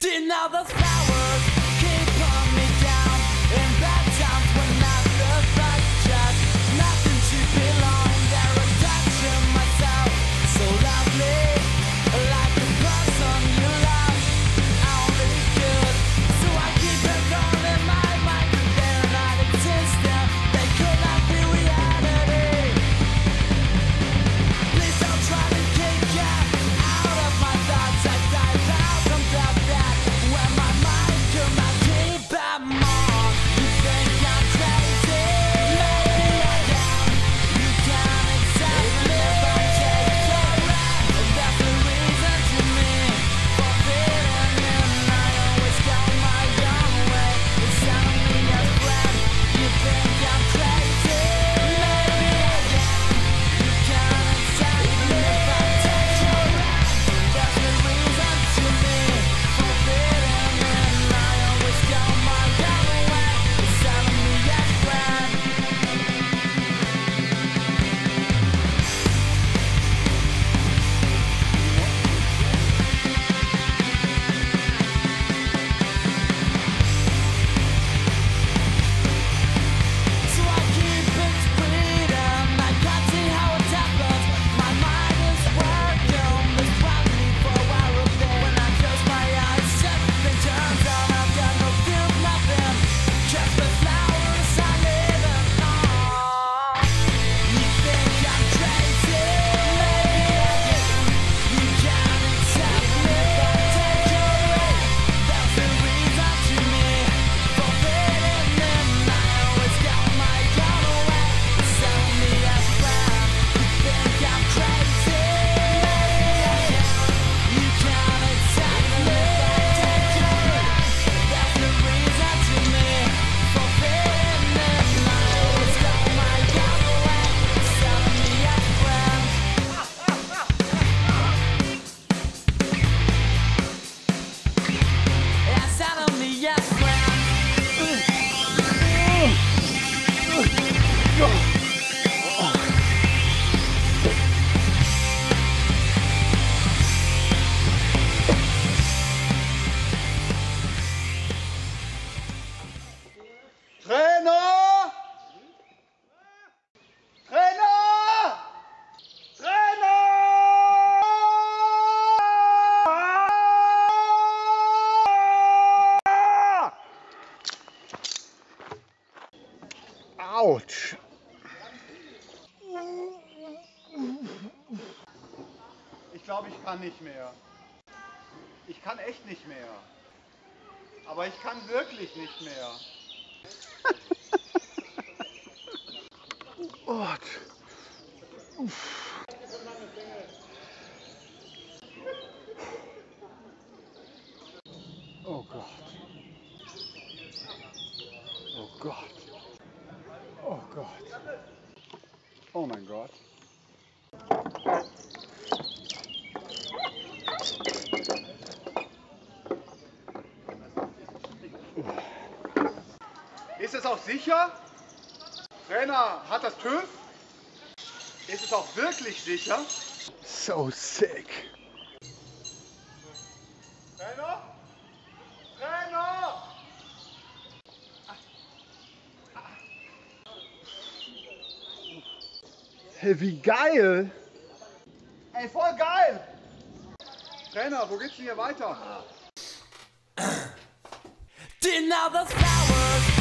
Deny the flowers. Autsch. Ich glaube, ich kann nicht mehr. Ich kann echt nicht mehr. Aber ich kann wirklich nicht mehr. Gott. Uff. Oh Gott. Oh mein Gott. Ist es auch sicher? Renner hat das TÜV? Ist es auch wirklich sicher? So sick. Hey, wie geil! Ey, voll geil! Trainer, wo geht's denn hier weiter? Dinner the flowers!